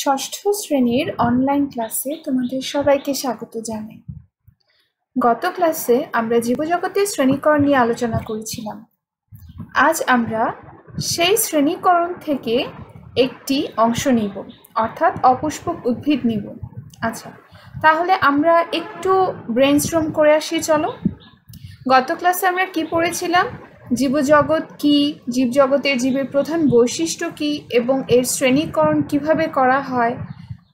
ষষ্ঠ শ্রেণির অনলাইন ক্লাসে তোমাদের সবাইকে স্বাগত জানাই। গত ক্লাসে আমরা জীবজগতের শ্রেণীকরণ নিয়ে আলোচনা করেছিলাম। আজ আমরা সেই শ্রেণীকরণ থেকে একটি অংশ নিব, অর্থাৎ অপুষ্পক উদ্ভিদ নিব। আচ্ছা তাহলে আমরা একটু ব্রেনস্ট্রম করে আসি, চলো। গত ক্লাসে আমরা কি পড়েছিলাম? জীবজগৎ কি? জীবজগতের জীবের প্রধান বৈশিষ্ট্য কি? এবং এর শ্রেণীকরণ কীভাবে করা হয়?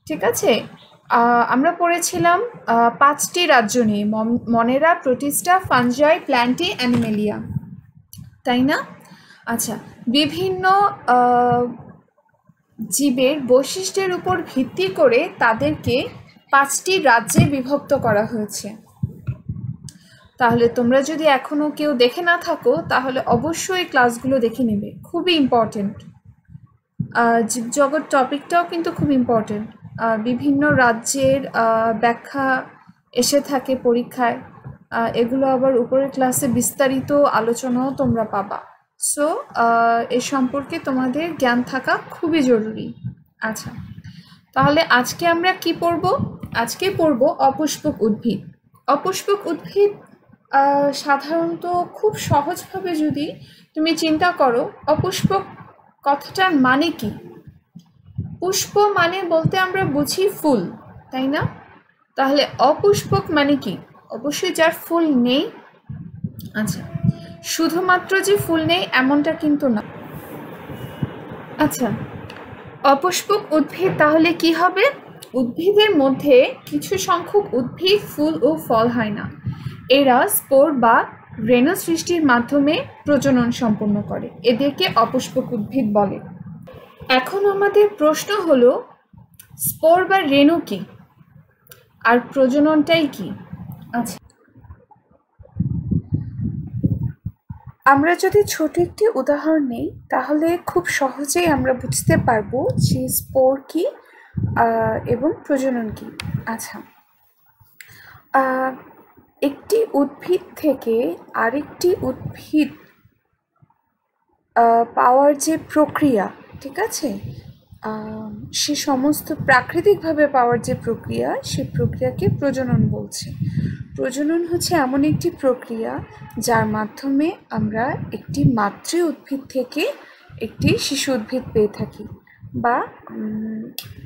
ঠিক আছে? আমরা পড়েছিলাম পাঁচটি রাজ্য নিয়ে মনেরা প্রোটিস্টা ফানজাই, প্ল্যান্টি, অ্যানিমেলিয়া। তাই না? আচ্ছা বিভিন্ন জীবের বৈশিষ্ট্যের উপর ভিত্তি করে তাদেরকে পাঁচটি রাজ্যে বিভক্ত করা হয়েছে। তাহলে তোমরা যদি এখনও কেউ দেখে না থাকো, তাহলে অবশ্যই ক্লাসগুলো দেখে নেবে। খুবই ইম্পর্টেন্ট জীবজগৎ টপিকটাও কিন্তু খুব ইম্পর্টেন্ট বিভিন্ন রাজ্যের ব্যাখ্যা এসে থাকে পরীক্ষায়। এগুলো আবার উপরের ক্লাসে বিস্তারিত আলোচনাও তোমরা পাবা। সো এ সম্পর্কে তোমাদের জ্ঞান থাকা খুবই জরুরি। আচ্ছা তাহলে আজকে আমরা কি পড়ব? আজকে পড়ব অপুষ্পক উদ্ভিদ। অপুষ্পক উদ্ভিদ সাধারণত খুব সহজভাবে যদি তুমি চিন্তা করো অপুষ্পক কথাটার মানে কি? পুষ্প মানে বলতে আমরা বুঝি ফুল, তাই না? তাহলে অপুষ্পক মানে কি? অবশ্যই যার ফুল নেই। আচ্ছা শুধুমাত্র যে ফুল নেই এমনটা কিন্তু না। আচ্ছা অপুষ্পক উদ্ভিদ তাহলে কি হবে? উদ্ভিদের মধ্যে কিছু সংখ্যক উদ্ভিদ, ফুল ও ফল হয় না। এরা স্পোর বা রেণু সৃষ্টির মাধ্যমে প্রজনন সম্পন্ন করে, এদেরকে অপুষ্পক উদ্ভিদ বলে। এখন আমাদের প্রশ্ন হলো, স্পোর বা রেণু কি? আর প্রজননটাই কি? আচ্ছা। আমরা যদি ছোট একটি উদাহরণ নেই, তাহলে খুব সহজেই আমরা বুঝতে পারব যে স্পোর কি এবং প্রজনন কি। আচ্ছা। একটি উদ্ভিদ থেকে আরেকটি উদ্ভিদ পাওয়ার যে প্রক্রিয়া, ঠিক আছে? সে সমস্ত প্রাকৃতিকভাবে পাওয়ার যে প্রক্রিয়া, সে প্রক্রিয়াকে প্রজনন বলছে। প্রজনন হচ্ছে এমন একটি প্রক্রিয়া যার মাধ্যমে আমরা একটি মাতৃ উদ্ভিদ থেকে একটি শিশু উদ্ভিদ পেয়ে থাকি বা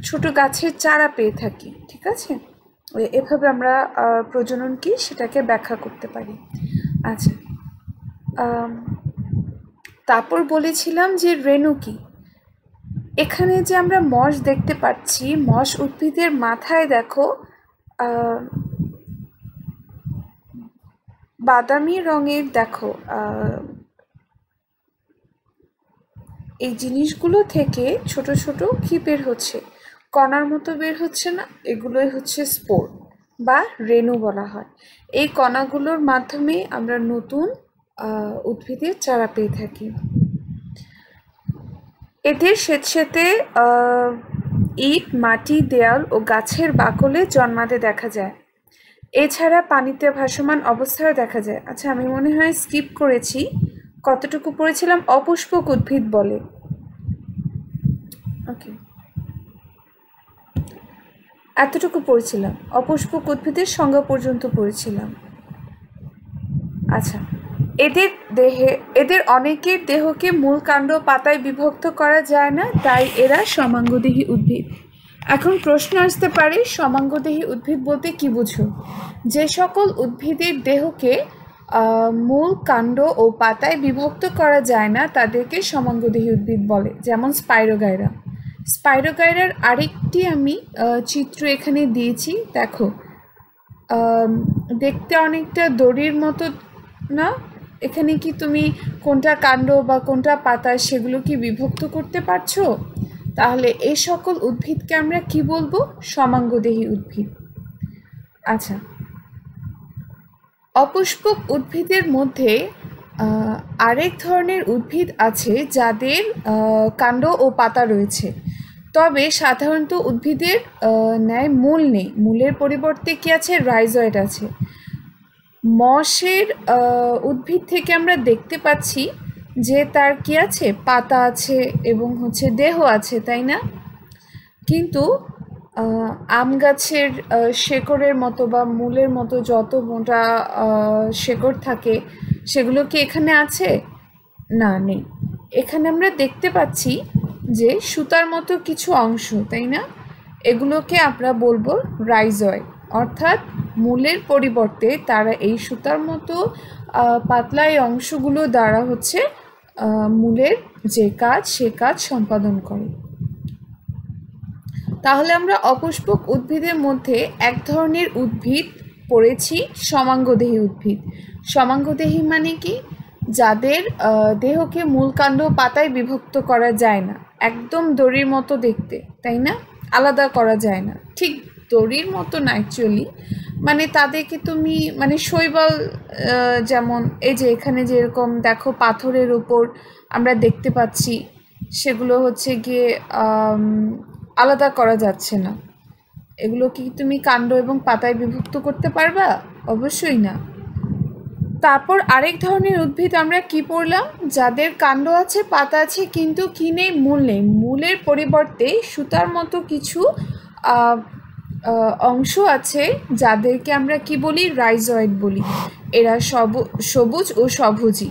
ছোট গাছের চারা পেয়ে থাকি, ঠিক আছে? এভাবে আমরা প্রজনন কি সেটাকে ব্যাখ্যা করতে পারি। আচ্ছা তারপর বলেছিলাম যে রেণু কি? এখানে যে আমরা মশ দেখতে পাচ্ছি, মশ উদ্ভিদের মাথায় দেখো বাদামি রঙের দেখো এই জিনিসগুলো থেকে ছোট ছোট কি বের হচ্ছে। কণার মতো বের হচ্ছে না, এগুলোই হচ্ছে স্পোর বা রেণু বলা হয়। এই কণাগুলোর মাধ্যমে আমরা নতুন উদ্ভিদের চারা পেয়ে থাকি। এদের স্বেচ্ছেতে ইট, মাটি, দেয়াল ও গাছের বাকলে জন্মাতে দেখা যায়। এছাড়া পানিতে ভাসমান অবস্থায় দেখা যায়। আচ্ছা আমি মনে হয় স্কিপ করেছি, কতটুকু পড়েছিলাম? অপুষ্পক উদ্ভিদ বলে। ওকে। এতটুকু পড়েছিলাম। অপুষ্পক উদ্ভিদের সংজ্ঞা পর্যন্ত পড়েছিলাম। আচ্ছা এদের দেহে, এদের অনেকের দেহকে মূল কাণ্ড পাতায় বিভক্ত করা যায় না, তাই এরা সমাঙ্গদেহী উদ্ভিদ। এখন প্রশ্ন আসতে পারে, সমাঙ্গদেহী উদ্ভিদ বলতে কি বুঝো? যে সকল উদ্ভিদের দেহকে মূল কাণ্ড ও পাতায় বিভক্ত করা যায় না, তাদেরকে সমাঙ্গদেহী উদ্ভিদ বলে, যেমন স্পাইরোগাইরা। স্পাইরোগাইরার আরেকটি আমি চিত্র এখানে দিয়েছি, দেখো। দেখতে অনেকটা দড়ির মতো না? এখানে কি তুমি কোনটা কাণ্ড বা কোনটা পাতা সেগুলো কি বিভক্ত করতে পারছ? তাহলে এই সকল উদ্ভিদকে আমরা কি বলব? সমাঙ্গদেহী উদ্ভিদ। আচ্ছা। অপুষ্পক উদ্ভিদের মধ্যে আরেক ধরনের উদ্ভিদ আছে যাদের কাণ্ড ও পাতা রয়েছে। তবে সাধারণত উদ্ভিদের ন্যায় মূল নেই। মূলের পরিবর্তে কি আছে? রাইজয়েড আছে। মশের উদ্ভিদ থেকে আমরা দেখতে পাচ্ছি যে তার কি আছে? পাতা আছে এবং হচ্ছে দেহ আছে, তাই না? কিন্তু আম গাছের শেকড়ের মতো বা মূলের মতো যত মোটা শেকড় থাকে, সেগুলো কি এখানে আছে? না, নেই। এখানে আমরা দেখতে পাচ্ছি যে সুতার মতো কিছু অংশ, তাই না? এগুলোকে আমরা বলব রাইজয়। অর্থাৎ মূলের পরিবর্তে তারা এই সুতার মতো পাতলা এই অংশগুলো দ্বারা হচ্ছে মূলের যে কাজ, সে কাজ সম্পাদন করে। তাহলে আমরা অপুষ্পক উদ্ভিদের মধ্যে এক ধরনের উদ্ভিদ পড়েছি, সমাঙ্গদেহী উদ্ভিদ। সমাঙ্গদেহী মানে কি? যাদের দেহকে মূল কাণ্ড পাতায় বিভক্ত করা যায় না। একদম দড়ির মতো দেখতে, তাই না? আলাদা করা যায় না। ঠিক দড়ির মতো না অ্যাকচুয়ালি মানে তাদেরকে তুমি মানে শৈবাল যেমন, এই যে এখানে যেরকম দেখো পাথরের ওপর আমরা দেখতে পাচ্ছি, সেগুলো হচ্ছে গিয়ে আলাদা করা যাচ্ছে না। এগুলো কি তুমি কাণ্ড এবং পাতায় বিভক্ত করতে পারবা? অবশ্যই না। তারপর আরেক ধরনের উদ্ভিদ আমরা কি পড়লাম? যাদের কাণ্ড আছে, পাতা আছে, কিন্তু কি নেই, মূল নেই। মূলের পরিবর্তে সুতার মতো কিছু অংশ আছে, যাদেরকে আমরা কি বলি? রাইজয়েড বলি। এরা সব, সবুজ ও সবুজই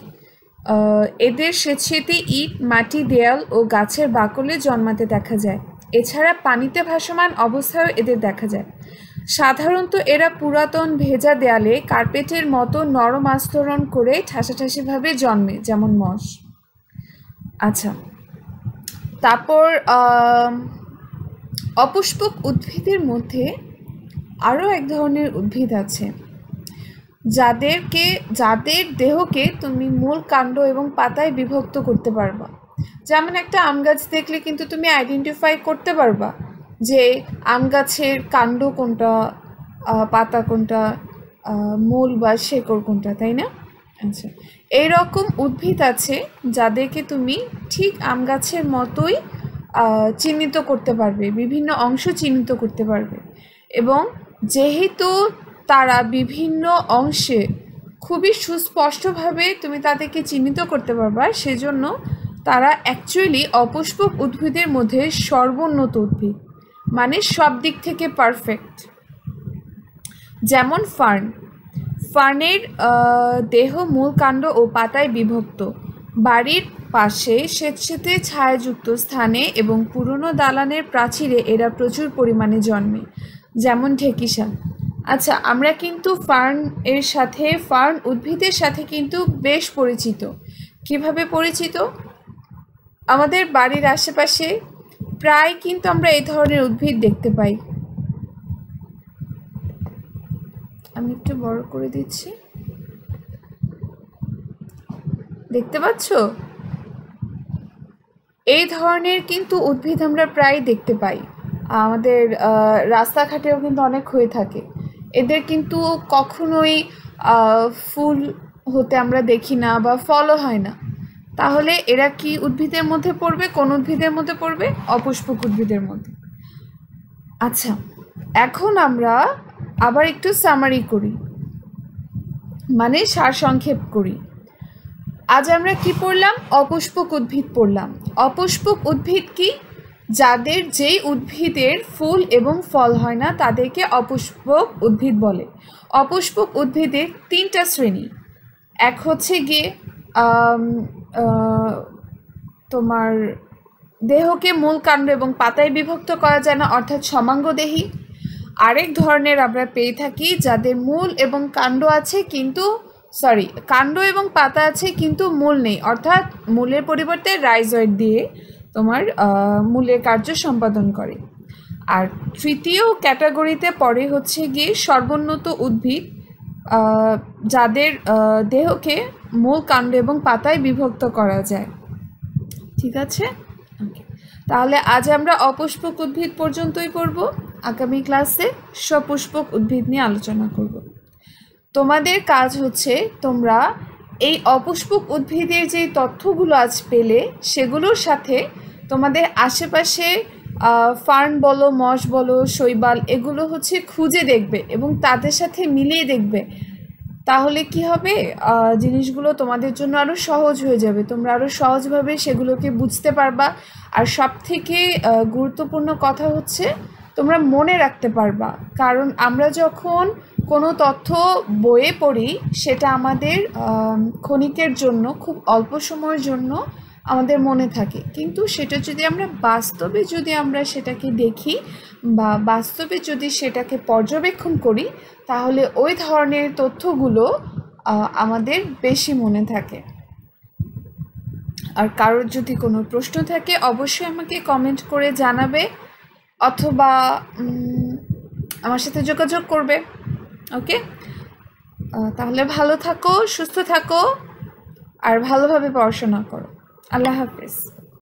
এদের স্বেচ্ছেতে ইট, মাটি, দেয়াল ও গাছের বাকলে জন্মাতে দেখা যায়। এছাড়া পানিতে ভাসমান অবস্থায়ও এদের দেখা যায়। সাধারণত এরা পুরাতন ভেজা দেয়ালে কার্পেটের মতো নরম আস্তরণ করে ঠাসাঠাসিভাবে জন্মে, যেমন মশ। আচ্ছা তারপর অপুষ্পক উদ্ভিদের মধ্যে আরও এক ধরনের উদ্ভিদ আছে, যাদেরকে, যাদের দেহকে তুমি মূল কাণ্ড এবং পাতায় বিভক্ত করতে পারবা। যেমন একটা আম গাছ দেখলে কিন্তু তুমি আইডেন্টিফাই করতে পারবা। যে আম গাছের কাণ্ড কোনটা পাতা কোনটা মূল বা শেকড় কোনটা, তাই না? আচ্ছা এইরকম উদ্ভিদ আছে যাদেরকে তুমি ঠিক আম গাছের মতোই চিহ্নিত করতে পারবে, বিভিন্ন অংশ চিহ্নিত করতে পারবে। এবং যেহেতু তারা বিভিন্ন অংশে খুবই সুস্পষ্টভাবে তুমি তাদেরকে চিহ্নিত করতে পারবা, সেজন্য তারা অ্যাকচুয়ালি অপুষ্পক উদ্ভিদের মধ্যে সর্বোন্নত উদ্ভিদ। মানে সব দিক থেকে পারফেক্ট যেমন ফার্ন। ফার্নের দেহ মূল কাণ্ড ও পাতায় বিভক্ত। বাড়ির পাশে স্বেচ্ছেতে ছায়াযুক্ত স্থানে এবং পুরনো দালানের প্রাচীরে এরা প্রচুর পরিমাণে জন্মে। যেমন ঢেকিসা আচ্ছা আমরা কিন্তু ফার্ন এর সাথে, ফার্ন উদ্ভিদের সাথে কিন্তু বেশ পরিচিত। কীভাবে পরিচিত? আমাদের বাড়ির আশেপাশে প্রায় কিন্তু আমরা এই ধরনের উদ্ভিদ দেখতে পাই। আমি একটু বড় করে দিচ্ছি। দেখতে পাচ্ছ? এই ধরনের কিন্তু উদ্ভিদ আমরা প্রায় দেখতে পাই। আমাদের রাস্তাঘাটেও কিন্তু অনেক হয়ে থাকে। এদের কিন্তু কখনোই ফুল হতে আমরা দেখি না বা ফলও হয় না। তাহলে এরা কি উদ্ভিদের মধ্যে পড়বে, কোন উদ্ভিদের মধ্যে পড়বে? অপুষ্পক উদ্ভিদের মধ্যে। আচ্ছা এখন আমরা আবার একটু সামারি করি। মানে সারসংক্ষেপ করি। আজ আমরা কি পড়লাম? অপুষ্পক উদ্ভিদ পড়লাম। অপুষ্পক উদ্ভিদ কি? যাদের যেই উদ্ভিদের ফুল এবং ফল হয় না, তাদেরকে অপুষ্পক উদ্ভিদ বলে। অপুষ্পক উদ্ভিদের তিনটা শ্রেণি। এক হচ্ছে গিয়ে তোমার দেহকে মূল কাণ্ড এবং পাতায় বিভক্ত করা যায় না, অর্থাৎ সমাঙ্গদেহী আরেক ধরনের আমরা পেয়ে থাকি যাদের মূল এবং কাণ্ড আছে কিন্তু সরি কাণ্ড এবং পাতা আছে কিন্তু মূল নেই, অর্থাৎ মূলের পরিবর্তে রাইজয়েড দিয়ে তোমার মূলের কার্য সম্পাদন করে। আর তৃতীয় ক্যাটাগরিতে পরে হচ্ছে গিয়ে সর্বোন্নত উদ্ভিদ যাদের দেহকে মূল কাণ্ড এবং পাতায় বিভক্ত করা যায়। ঠিক আছে? তাহলে আজ আমরা অপুষ্পক উদ্ভিদ পর্যন্তই পড়ব। আগামী ক্লাসে সপুষ্পক উদ্ভিদ নিয়ে আলোচনা করব। তোমাদের কাজ হচ্ছে তোমরা এই অপুষ্পক উদ্ভিদের যে তথ্যগুলো আজ পেলে, সেগুলোর সাথে তোমাদের আশেপাশে ফার্ন বলো মশ বলো শৈবাল এগুলো হচ্ছে খুঁজে দেখবে এবং তাদের সাথে মিলিয়ে দেখবে। তাহলে কি হবে? জিনিসগুলো তোমাদের জন্য আরও সহজ হয়ে যাবে। তোমরা আরও সহজভাবে সেগুলোকে বুঝতে পারবা। আর সব থেকে গুরুত্বপূর্ণ কথা হচ্ছে তোমরা মনে রাখতে পারবা। কারণ আমরা যখন কোনো তথ্য বইয়ে পড়ি সেটা আমাদের আম, ক্ষণিকের জন্য খুব অল্প সময়ের জন্য আমাদের মনে থাকে। কিন্তু সেটা যদি আমরা বাস্তবে যদি আমরা সেটাকে দেখি বা বাস্তবে যদি সেটাকে পর্যবেক্ষণ করি, তাহলে ওই ধরনের তথ্যগুলো আমাদের বেশি মনে থাকে। আর কারোর যদি কোনো প্রশ্ন থাকে, অবশ্যই আমাকে কমেন্ট করে জানাবে অথবা আমার সাথে যোগাযোগ করবে। ওকে তাহলে ভালো থাকো, সুস্থ থাকো, আর ভালোভাবে পড়াশোনা করো। अल्लाह हाफिज़